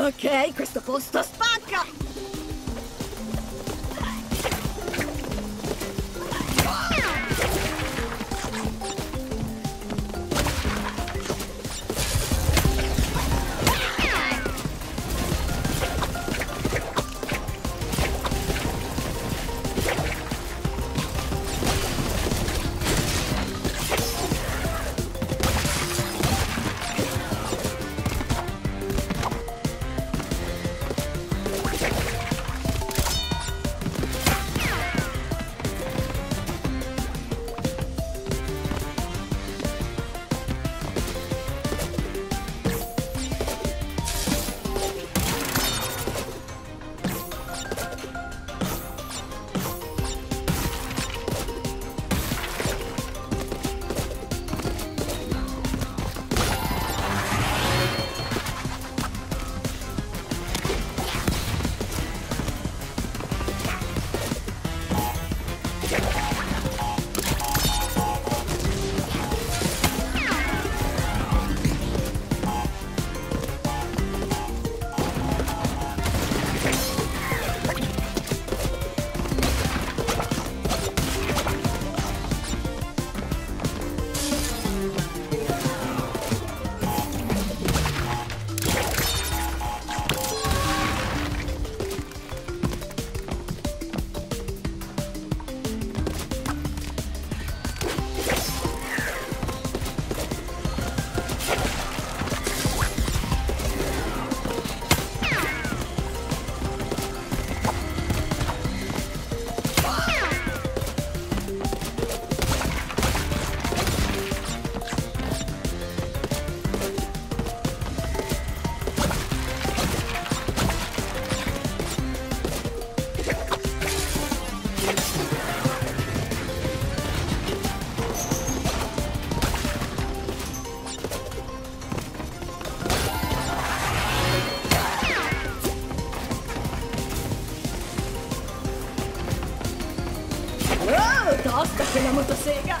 Ok, questo posto spacca! Oh, tosta quella motosega!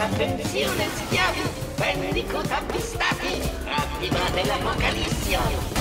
Attenzione schiavi! Bandicoot avvistati! Attivate l'apocalissio!